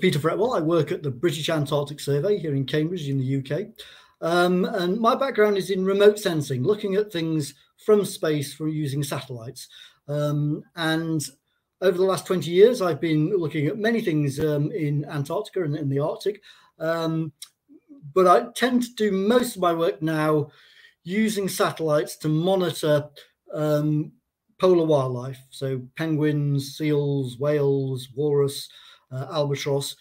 Peter Fretwell. I work at the British Antarctic Survey here in Cambridge in the UK. Um, and my background is in remote sensing, looking at things from space for using satellites. Um, and over the last 20 years, I've been looking at many things um, in Antarctica and in the Arctic. Um, but I tend to do most of my work now using satellites to monitor um, polar wildlife. So penguins, seals, whales, walrus, albatross.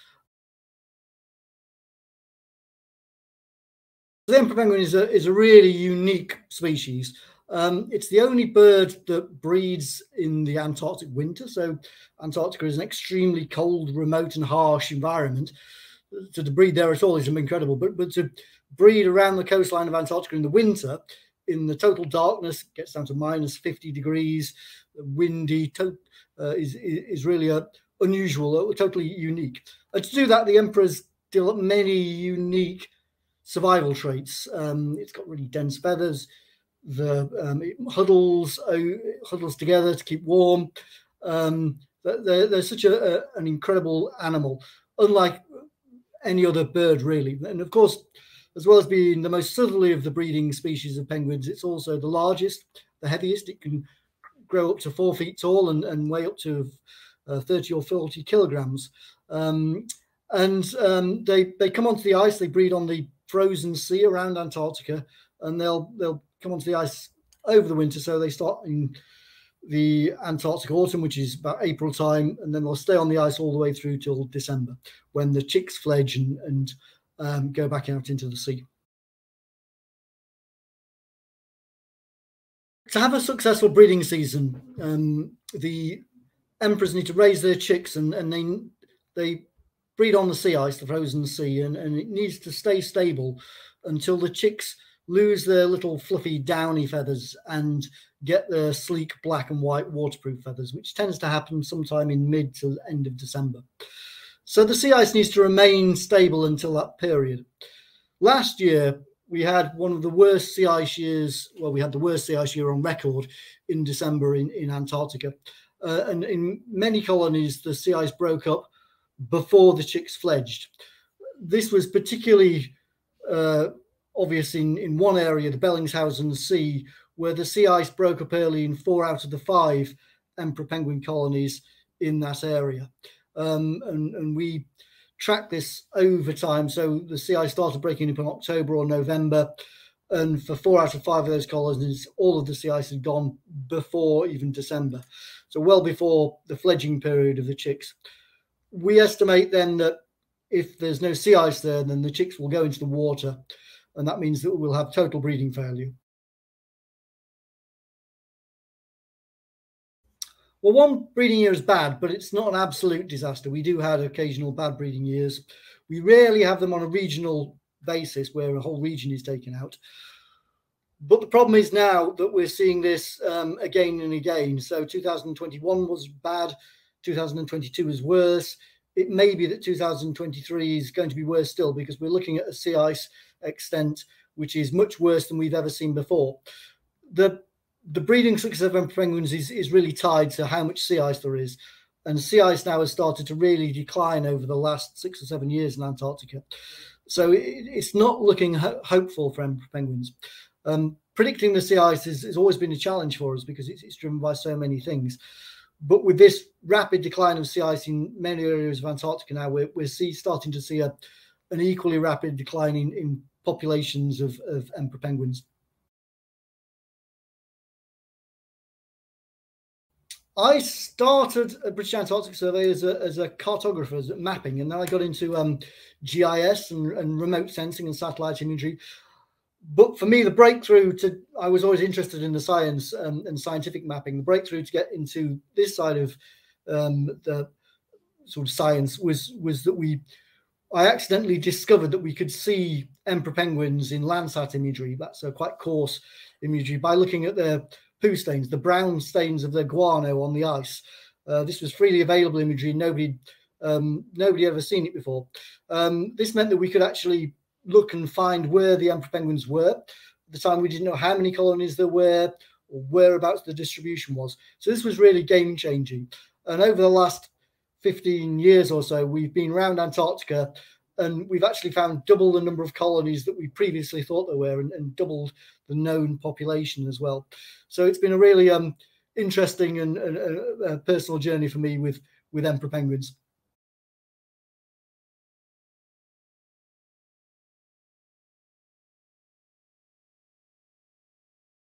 The emperor penguin is a, is a really unique species. Um, it's the only bird that breeds in the Antarctic winter. So Antarctica is an extremely cold, remote and harsh environment. So to breed there at all is incredible. But, but to breed around the coastline of Antarctica in the winter, in the total darkness, gets down to minus 50 degrees, windy, to, uh, is, is really a, unusual, totally unique. And to do that, the emperor's developed many unique survival traits. Um, it's got really dense feathers. The um, it huddles huddles together to keep warm. Um, they're, they're such a, a, an incredible animal, unlike any other bird, really. And of course, as well as being the most southerly of the breeding species of penguins, it's also the largest, the heaviest. It can grow up to four feet tall and, and weigh up to uh, 30 or 40 kilograms. Um, and um, they they come onto the ice. They breed on the frozen sea around Antarctica, and they'll they'll come onto the ice over the winter. So they start in the Antarctic autumn, which is about April time, and then they'll stay on the ice all the way through till December, when the chicks fledge and, and um, go back out into the sea. To have a successful breeding season, um, the emperors need to raise their chicks and, and they they breed on the sea ice, the frozen sea, and, and it needs to stay stable until the chicks lose their little fluffy downy feathers and get their sleek black and white waterproof feathers, which tends to happen sometime in mid to end of December. So the sea ice needs to remain stable until that period. Last year, we had one of the worst sea ice years. Well, we had the worst sea ice year on record in December in, in Antarctica. Uh, and in many colonies, the sea ice broke up before the chicks fledged. This was particularly uh, obvious in, in one area, the Bellingshausen Sea, where the sea ice broke up early in four out of the five emperor penguin colonies in that area. Um, and, and we tracked this over time. So the sea ice started breaking up in October or November. And for four out of five of those colonies, all of the sea ice had gone before even December so well before the fledging period of the chicks. We estimate then that if there's no sea ice there, then the chicks will go into the water, and that means that we'll have total breeding failure. Well, one breeding year is bad, but it's not an absolute disaster. We do have occasional bad breeding years. We rarely have them on a regional basis where a whole region is taken out. But the problem is now that we're seeing this um, again and again. So 2021 was bad, 2022 was worse. It may be that 2023 is going to be worse still because we're looking at a sea ice extent which is much worse than we've ever seen before. The the breeding success of emperor penguins is, is really tied to how much sea ice there is. And sea ice now has started to really decline over the last six or seven years in Antarctica. So it, it's not looking ho hopeful for emperor penguins. Um, predicting the sea ice has, always been a challenge for us because it's, it's, driven by so many things. But with this rapid decline of sea ice in many areas of Antarctica now, we're, we're see, starting to see a, an equally rapid decline in, in populations of, of emperor penguins. I started at British Antarctic Survey as a, as a cartographer, as mapping, and then I got into um, GIS and, and, remote sensing and satellite imagery but for me, the breakthrough to I was always interested in the science um, and scientific mapping. The breakthrough to get into this side of um, the sort of science was was that we I accidentally discovered that we could see emperor penguins in Landsat imagery. That's a quite coarse imagery by looking at their poo stains, the brown stains of the guano on the ice. Uh, this was freely available imagery. Nobody um, nobody ever seen it before. Um, this meant that we could actually look and find where the emperor penguins were. At the time, we didn't know how many colonies there were or whereabouts the distribution was. So this was really game changing. And over the last 15 years or so, we've been around Antarctica and we've actually found double the number of colonies that we previously thought there were and, and doubled the known population as well. So it's been a really um, interesting and, and uh, personal journey for me with, with emperor penguins.